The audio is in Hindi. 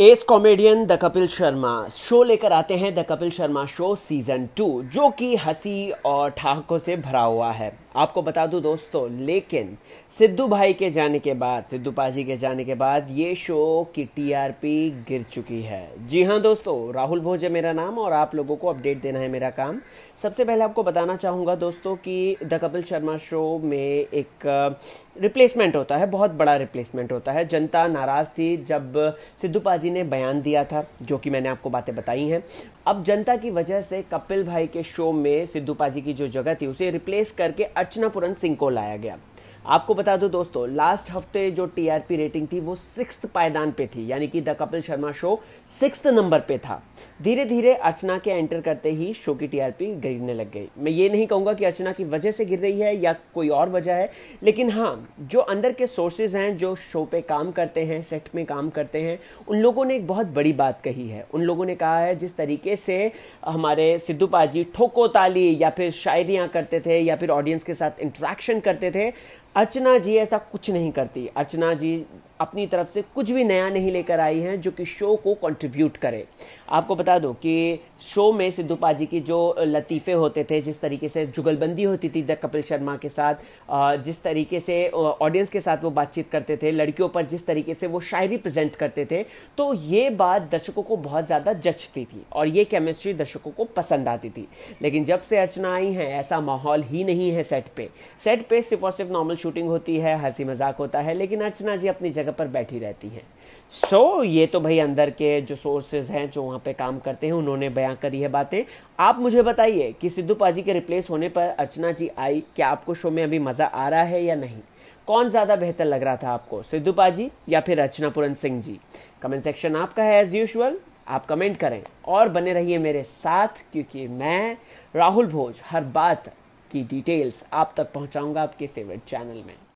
As comedian the Kapil Sharma show लेकर आते हैं the Kapil Sharma show season two जो कि हँसी और ठहाकों से भरा हुआ है। आपको बता दूँ दोस्तों, लेकिन सिद्धू भाई के जाने के बाद, सिद्धू पाजी के जाने के बाद ये शो की टीआरपी गिर चुकी है। जी हाँ दोस्तों, राहुल भोज है मेरा नाम और आप लोगों को अपडेट देना है मेरा काम। सबसे पहले आपको बताना चाहूँगा दोस्तों कि द कपिल शर्मा शो में एक रिप्लेसमेंट होता है, बहुत बड़ा रिप्लेसमेंट होता है। जनता नाराज़ थी जब सिद्धू पाजी ने बयान दिया था, जो कि मैंने आपको बातें बताई हैं। अब जनता की वजह से कपिल भाई के शो में सिद्धू पाजी की जो जगह थी, उसे रिप्लेस करके अर्चना पुरन सिंह को लाया गया। आपको बता दो दोस्तों लास्ट हफ़्ते जो टीआरपी रेटिंग थी वो सिक्स पायदान पे थी, यानी कि the Kapil Sharma show six number पे था। धीरे धीरे अर्चना के एंटर करते ही शो की टीआरपी गिरने लग गई। मैं ये नहीं कहूँगा कि अर्चना की वजह से गिर रही है या कोई और वजह है, लेकिन हाँ जो अंदर के सोर्सेज हैं, जो शो पे काम करते हैं सेट में काम करते हैं, उन लोगों ने एक बहुत बड़ी बात कही है। उन लोगों ने कहा है, जिस तरीके से हमारे सिद्धू पाजी ठोको ताली या फिर शायरियाँ करते थे या फिर ऑडियंस के साथ इंट्रैक्शन करते थे अर्चना जी ऐसा कुछ नहीं करती। अर्चना जी अपनी तरफ़ से कुछ भी नया नहीं लेकर आई हैं जो कि शो को कंट्रीब्यूट करे। आपको बता दो कि शो में सिद्धू पाजी की जो लतीफ़े होते थे, जिस तरीके से जुगलबंदी होती थी द कपिल शर्मा के साथ जिस तरीके से ऑडियंस के साथ वो बातचीत करते थे, लड़कियों पर जिस तरीके से वो शायरी प्रेजेंट करते थे तो ये बात दर्शकों को बहुत ज़्यादा जचती थी और ये केमिस्ट्री दर्शकों को पसंद आती थी। लेकिन जब से अर्चना आई हैं, ऐसा माहौल ही नहीं है सेट पे। सेट पे सिर्फ़ और सिर्फ़ नॉर्मल शूटिंग होती है, हँसी मज़ाक होता है, लेकिन अर्चना जी अपनी जगह पर बैठी रहती हैं। सो so, ये तो भाई अंदर के जो सोर्सेज हैं जो वहाँ पे काम करते हैं उन्होंने बयां करी है बातें। आप मुझे बताइए कि सिद्धू पाजी के रिप्लेस होने पर अर्चना जी आई क्या आपको शो में अभी मज़ा आ रहा है या नहीं? कौन ज़्यादा बेहतर लग रहा था आपको सिद्धू पाजी या फिर अर्चना पुरन सिंह जी? कमेंट सेक्शन आपका है एज यूजल आप कमेंट करें और बने रहिए मेरे साथ क्योंकि मैं राहुल भोज हर बात की डिटेल्स आप तक पहुंचाऊँगा आपके फेवरेट चैनल में।